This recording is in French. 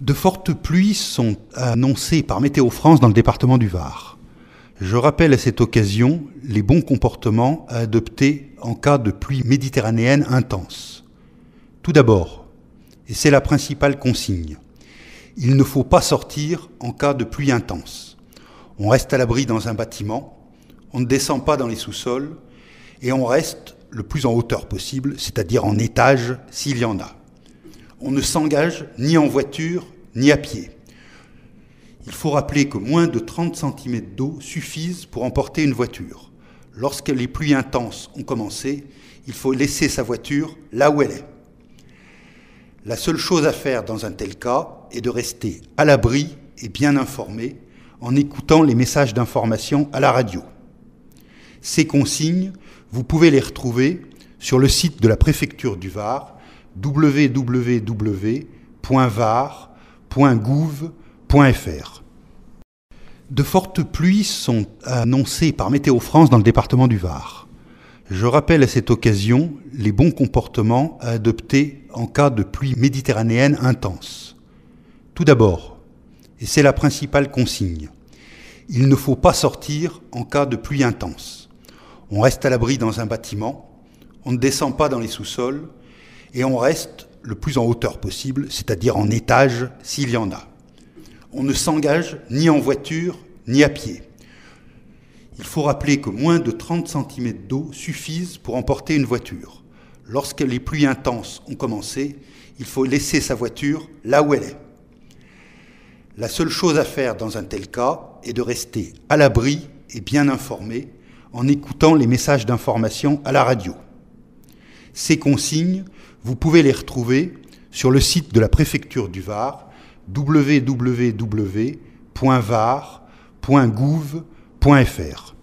De fortes pluies sont annoncées par Météo France dans le département du Var. Je rappelle à cette occasion les bons comportements à adopter en cas de pluie méditerranéenne intense. Tout d'abord, et c'est la principale consigne, il ne faut pas sortir en cas de pluie intense. On reste à l'abri dans un bâtiment, on ne descend pas dans les sous-sols et on reste le plus en hauteur possible, c'est-à-dire en étage s'il y en a. On ne s'engage ni en voiture ni à pied. Il faut rappeler que moins de 30 cm d'eau suffisent pour emporter une voiture. Lorsque les pluies intenses ont commencé, il faut laisser sa voiture là où elle est. La seule chose à faire dans un tel cas est de rester à l'abri et bien informé en écoutant les messages d'information à la radio. Ces consignes, vous pouvez les retrouver sur le site de la préfecture du Var www.var.gouv.fr. De fortes pluies sont annoncées par Météo France dans le département du Var. Je rappelle à cette occasion les bons comportements à adopter en cas de pluie méditerranéenne intense. Tout d'abord, et c'est la principale consigne, il ne faut pas sortir en cas de pluie intense. On reste à l'abri dans un bâtiment, on ne descend pas dans les sous-sols et on reste le plus en hauteur possible, c'est-à-dire en étage s'il y en a. On ne s'engage ni en voiture ni à pied. Il faut rappeler que moins de 30 cm d'eau suffisent pour emporter une voiture. Lorsque les pluies intenses ont commencé, il faut laisser sa voiture là où elle est. La seule chose à faire dans un tel cas est de rester à l'abri et bien informé en écoutant les messages d'information à la radio. Ces consignes, vous pouvez les retrouver sur le site de la préfecture du Var www.var.gouv.fr.